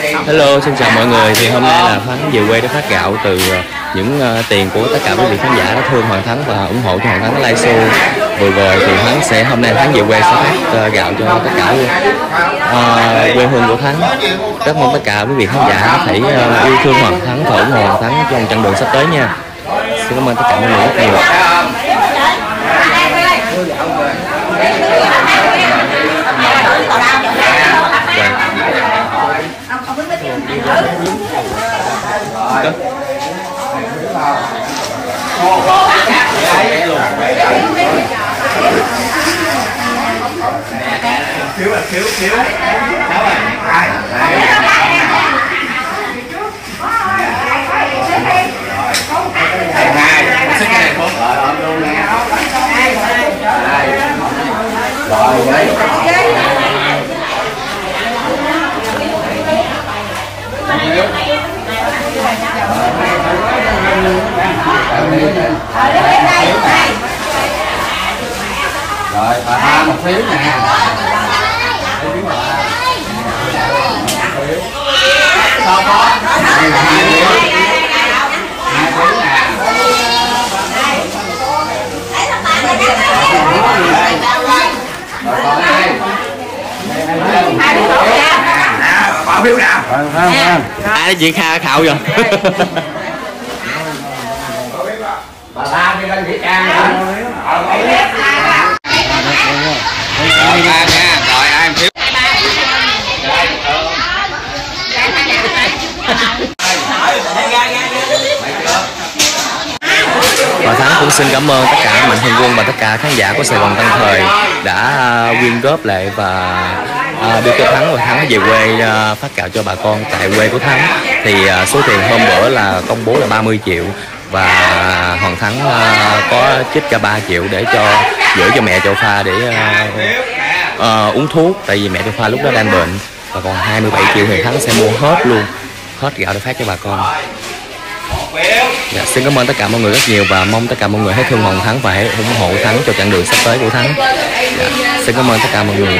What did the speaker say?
Hello, xin chào mọi người. Thì hôm nay là Thắng về quê để phát gạo từ ờ, những uh, tiền của tất cả quý vị khán giả đã thương Hoàng Thắng và ủng hộ cho Hoàng Thắng live show vừa rồi thì Thắng sẽ hôm nay Thắng về quê sẽ phát uh, gạo cho tất cả uh, quê hương của Thắng. Rất mong tất cả quý vị khán giả có thể yêu thương Hoàng Thắng và ủng hộ Hoàng Thắng trong chặng đường sắp tới nha. Xin cảm ơn tất cả mọi người rất nhiều. Thiếu là thiếu thiếu đó hai rồi đấy rồi bà ba một phiếu nè. Sao có? Hai phiếu. Hai phiếu nè. Còn ai ba phiếu nào Ai chuyện kha khảo rồi? bà ba đi lên nghĩa trang rồi ba nha rồi ai phiếu và Thắng cũng xin cảm ơn tất cả mạnh thường quân và tất cả khán giả của Sài Gòn Tân Thời đã à, quyên góp lại và à, đưa cho Thắng và Thắng về quê à, phát gạo cho bà con tại quê của Thắng. Thì à, số tiền hôm bữa là công bố là 30 triệu và Hoàng Thắng à, có chích cả 3 triệu để cho gửi cho mẹ Châu Pha để à, à, uống thuốc tại vì mẹ Châu Pha lúc đó đang bệnh và còn 27 triệu thì Thắng sẽ mua hết luôn hết gạo để phát cho bà con. Dạ, xin cảm ơn tất cả mọi người rất nhiều và mong tất cả mọi người hãy thương hồng Thắng và hãy ủng hộ Thắng cho chặng đường sắp tới của Thắng. Dạ, xin cảm ơn tất cả mọi người.